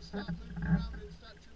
to start moving around and start